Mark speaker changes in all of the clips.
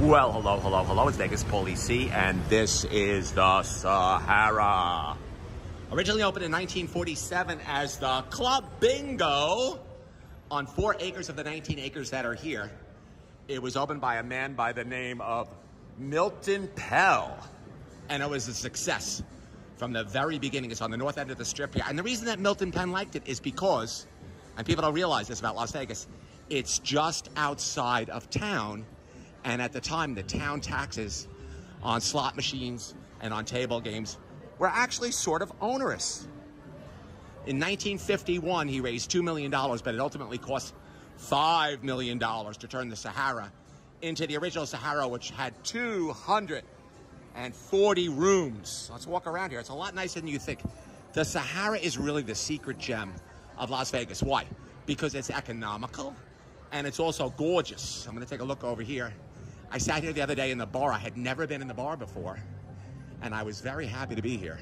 Speaker 1: Well, hello, hello, hello. It's Vegas Paulie C, and this is the Sahara. Originally opened in 1947 as the Club Bingo on four acres of the 19 acres that are here. It was opened by a man by the name of Milton Prell, and it was a success from the very beginning. It's on the north end of the strip here. And the reason that Milton Prell liked it is because, and people don't realize this about Las Vegas, it's just outside of town and at the time, the town taxes on slot machines and on table games were actually sort of onerous. In 1951, he raised $2 million, but it ultimately cost $5 million to turn the Sahara into the original Sahara, which had 240 rooms. Let's walk around here. It's a lot nicer than you think. The Sahara is really the secret gem of Las Vegas. Why? Because it's economical and it's also gorgeous. I'm going to take a look over here. I sat here the other day in the bar. I had never been in the bar before, and I was very happy to be here.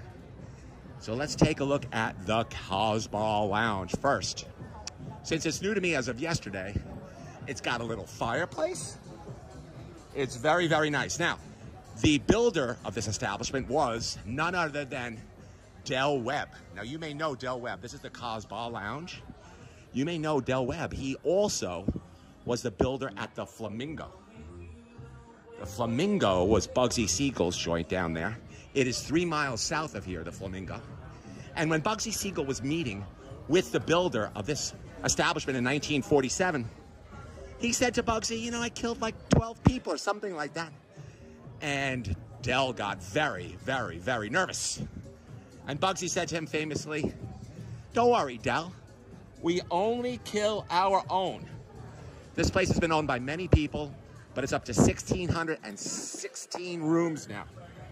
Speaker 1: So let's take a look at the Casbah Lounge first. Since it's new to me as of yesterday, it's got a little fireplace. It's very, very nice. Now, the builder of this establishment was none other than Del Webb. Now, you may know Del Webb. This is the Casbah Lounge. You may know Del Webb. He also was the builder at the Flamingo. The Flamingo was Bugsy Siegel's joint down there. It is three miles south of here, the Flamingo. And when Bugsy Siegel was meeting with the builder of this establishment in 1947, he said to Bugsy, you know, I killed like 12 people or something like that. And Del got very, very, very nervous. And Bugsy said to him famously, don't worry, Del. We only kill our own. This place has been owned by many people but it's up to 1,616 rooms now.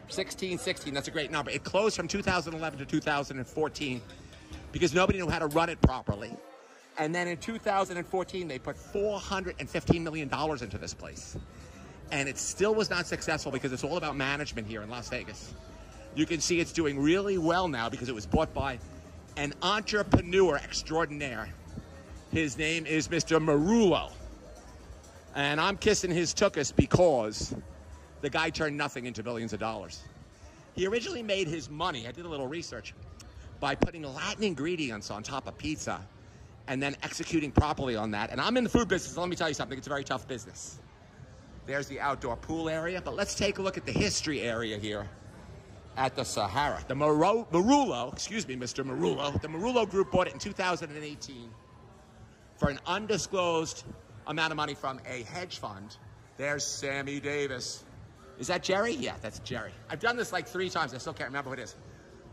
Speaker 1: 16, 16, that's a great number. It closed from 2011 to 2014 because nobody knew how to run it properly. And then in 2014, they put $415 million into this place. And it still was not successful because it's all about management here in Las Vegas. You can see it's doing really well now because it was bought by an entrepreneur extraordinaire. His name is Mr. Meruelo. And I'm kissing his tuchus because the guy turned nothing into billions of dollars. He originally made his money, I did a little research, by putting Latin ingredients on top of pizza and then executing properly on that. And I'm in the food business, so let me tell you something, it's a very tough business. There's the outdoor pool area, but let's take a look at the history area here at the Sahara. The Meruelo, excuse me, Mr. Meruelo, the Meruelo Group bought it in 2018 for an undisclosed amount of money from a hedge fund. There's Sammy Davis. Is that Jerry? Yeah, that's Jerry. I've done this like three times. I still can't remember who it is.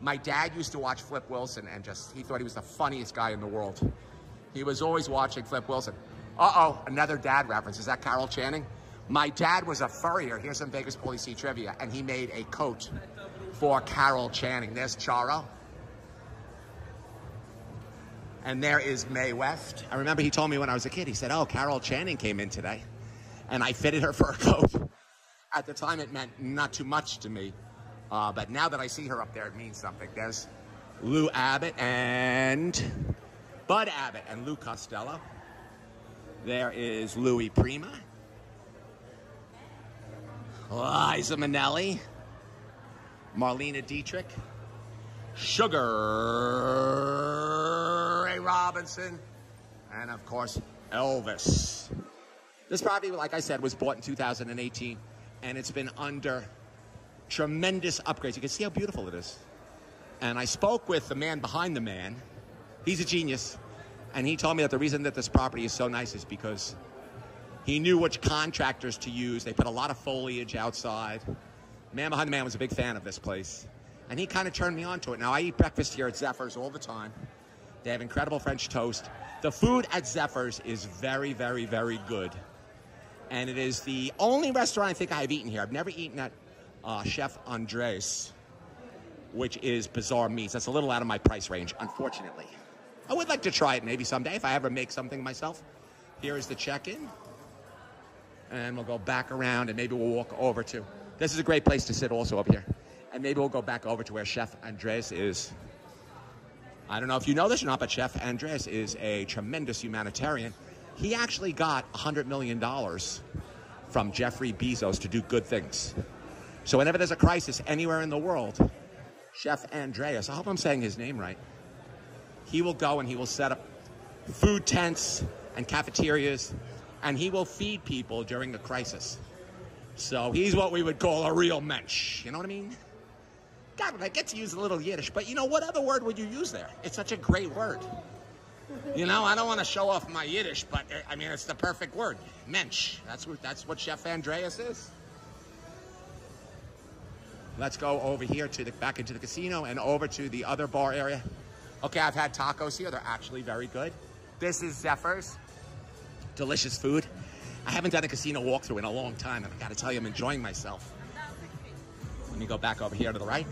Speaker 1: My dad used to watch Flip Wilson and just, he thought he was the funniest guy in the world. He was always watching Flip Wilson. Uh-oh, another dad reference. Is that Carol Channing? My dad was a furrier. Here's some Vegas Paulie C trivia. And he made a coat for Carol Channing. There's Charo. And there is Mae West. I remember he told me when I was a kid, he said, Oh, Carol Channing came in today. And I fitted her for a coat. At the time, it meant not too much to me. Uh, but now that I see her up there, it means something. There's Lou Abbott and Bud Abbott and Lou Costello. There is Louis Prima. Liza Minnelli. Marlene Dietrich. Sugar Ray Robinson, and of course, Elvis. This property, like I said, was bought in 2018, and it's been under tremendous upgrades. You can see how beautiful it is. And I spoke with the man behind the man. He's a genius. And he told me that the reason that this property is so nice is because he knew which contractors to use. They put a lot of foliage outside. Man behind the man was a big fan of this place. And he kind of turned me on to it. Now, I eat breakfast here at Zephyrs all the time. They have incredible French toast. The food at Zephyrs is very, very, very good. And it is the only restaurant I think I've eaten here. I've never eaten at uh, Chef Andres, which is Bazaar Meats. That's a little out of my price range, unfortunately. I would like to try it maybe someday if I ever make something myself. Here is the check-in. And we'll go back around and maybe we'll walk over to... This is a great place to sit also up here. And maybe we'll go back over to where Chef Andres is. I don't know if you know this or not, but Chef Andres is a tremendous humanitarian. He actually got $100 million from Jeffrey Bezos to do good things. So whenever there's a crisis anywhere in the world, Chef Andreas, I hope I'm saying his name right, he will go and he will set up food tents and cafeterias, and he will feed people during a crisis. So he's what we would call a real mensch. You know what I mean? God, I get to use a little Yiddish, but you know, what other word would you use there? It's such a great word. You know, I don't want to show off my Yiddish, but uh, I mean, it's the perfect word. Mensch. That's what, that's what Chef Andreas is. Let's go over here to the back into the casino and over to the other bar area. Okay, I've had tacos here. They're actually very good. This is Zephyr's. Delicious food. I haven't done a casino walkthrough in a long time, and I gotta tell you, I'm enjoying myself. Let me go back over here to the right.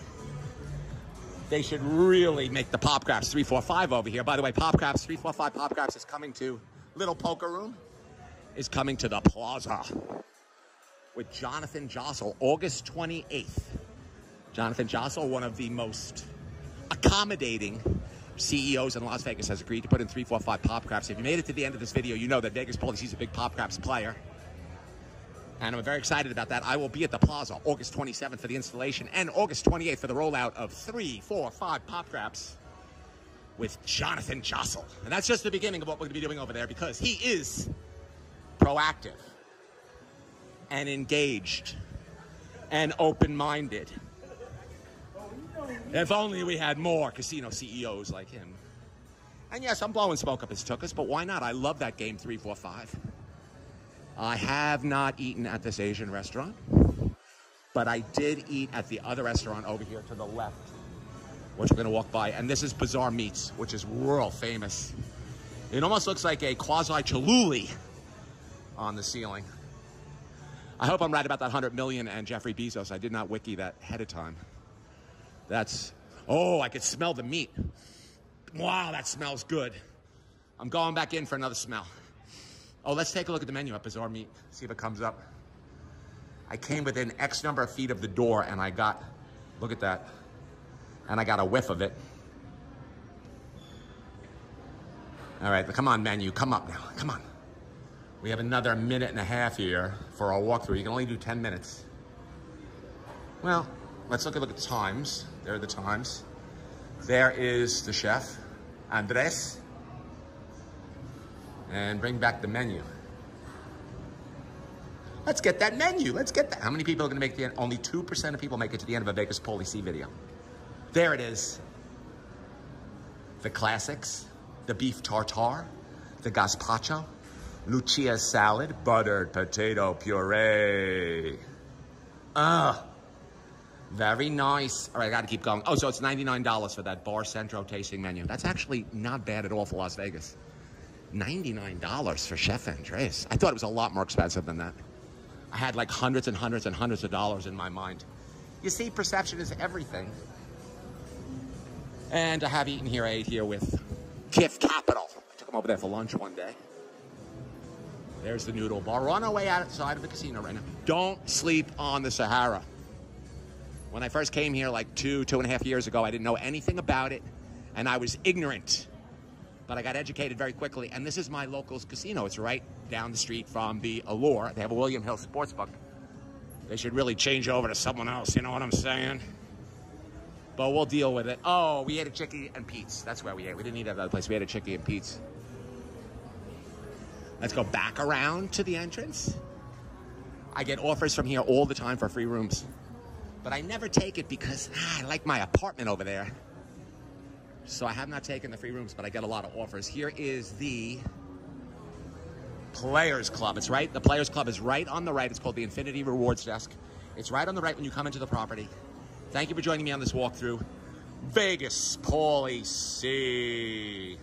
Speaker 1: They should really make the Pop Craps 345 over here. By the way, Pop Craps 345 Pop Craps is coming to Little Poker Room, is coming to the Plaza with Jonathan Jossel, August 28th. Jonathan Jossel, one of the most accommodating CEOs in Las Vegas, has agreed to put in 345 Pop Craps. If you made it to the end of this video, you know that Vegas Paulie C, he's a big Pop Craps player. And I'm very excited about that. I will be at the Plaza August 27th for the installation and August 28th for the rollout of three, four, five Pop Craps with Jonathan Jossel. And that's just the beginning of what we're going to be doing over there because he is proactive and engaged and open-minded. If only we had more casino CEOs like him. And yes, I'm blowing smoke up his tuchus, but why not? I love that game 345. I have not eaten at this Asian restaurant, but I did eat at the other restaurant over here to the left, which we're to walk by. And this is Bazaar Meats, which is world famous. It almost looks like a quasi Cholula on the ceiling. I hope I'm right about that 100 million and Jeffrey Bezos. I did not wiki that ahead of time. That's, oh, I could smell the meat. Wow, that smells good. I'm going back in for another smell. Oh, let's take a look at the menu at Bazaar Meat, see if it comes up. I came within X number of feet of the door and I got, look at that, and I got a whiff of it. All right, come on, menu, come up now, come on. We have another minute and a half here for our walkthrough. You can only do 10 minutes. Well, let's look at, look at the times. There are the times. There is the chef, Andres. And bring back the menu. Let's get that menu. Let's get that. How many people are going to make the end? Only 2% of people make it to the end of a Vegas Paulie C video. There it is. The classics, the beef tartare, the gazpacho, Lucia salad, buttered potato puree. Ah, very nice. All right, I got to keep going. Oh, so it's $99 for that Bar Centro tasting menu. That's actually not bad at all for Las Vegas. $99 for Chef Andres. I thought it was a lot more expensive than that. I had like hundreds and hundreds and hundreds of dollars in my mind. You see, perception is everything. And I have eaten here, I ate here with Kif Capital. I took him over there for lunch one day. There's the noodle bar. We're on our way outside of the casino right now. Don't sleep on the Sahara. When I first came here like two, two and a half years ago, I didn't know anything about it, and I was ignorant. But I got educated very quickly, and this is my locals casino. It's right down the street from the Allure. They have a William Hill Sportsbook. They should really change over to someone else, you know what I'm saying? But we'll deal with it. Oh, we ate a Chickie and Pete's. That's where we ate. We didn't eat at that place. We had a Chickie and Pete's. Let's go back around to the entrance. I get offers from here all the time for free rooms. But I never take it because ah, I like my apartment over there. So I have not taken the free rooms, but I get a lot of offers. Here is the Players Club. It's right, the Players Club is right on the right. It's called the Infinity Rewards Desk. It's right on the right when you come into the property. Thank you for joining me on this walkthrough. Vegas Paulie C.